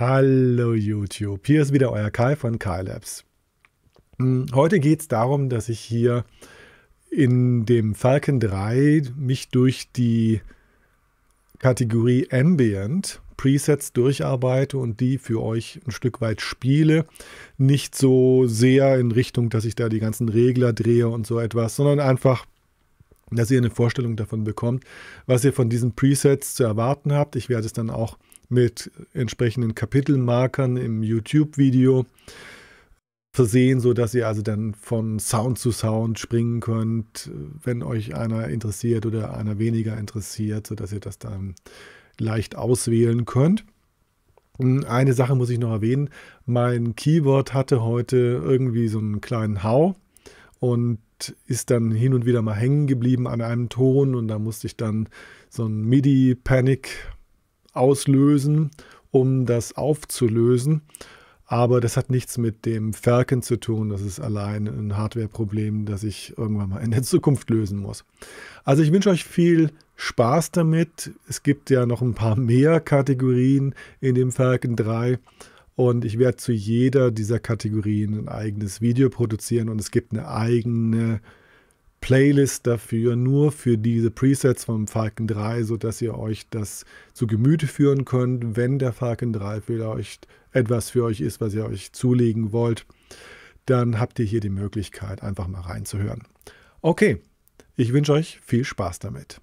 Hallo YouTube, hier ist wieder euer Kai von KaiLabs. Hm, heute geht es darum, dass ich hier in dem Falcon 3 mich durch die Kategorie Ambient Presets durcharbeite und die für euch ein Stück weit spiele. Nicht so sehr in Richtung, dass ich da die ganzen Regler drehe und so etwas, sondern einfach, dass ihr eine Vorstellung davon bekommt, was ihr von diesen Presets zu erwarten habt. Ich werde es dann auch mit entsprechenden Kapitelmarkern im YouTube-Video versehen, sodass ihr also dann von Sound zu Sound springen könnt, wenn euch einer interessiert oder einer weniger interessiert, sodass ihr das dann leicht auswählen könnt. Eine Sache muss ich noch erwähnen. Mein Keyboard hatte heute irgendwie so einen kleinen Hau und ist dann hin und wieder mal hängen geblieben an einem Ton und da musste ich dann so ein MIDI-Panic auslösen, um das aufzulösen. Aber das hat nichts mit dem Ferken zu tun. Das ist allein ein Hardware-Problem, das ich irgendwann mal in der Zukunft lösen muss. Also ich wünsche euch viel Spaß damit. Es gibt ja noch ein paar mehr Kategorien in dem Falcon 3 und ich werde zu jeder dieser Kategorien ein eigenes Video produzieren und es gibt eine eigene Playlist dafür, nur für diese Presets vom Falcon 3, sodass ihr euch das zu Gemüte führen könnt, wenn der Falcon 3 vielleicht etwas für euch ist, was ihr euch zulegen wollt, dann habt ihr hier die Möglichkeit, einfach mal reinzuhören. Okay, ich wünsche euch viel Spaß damit.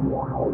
Yeah.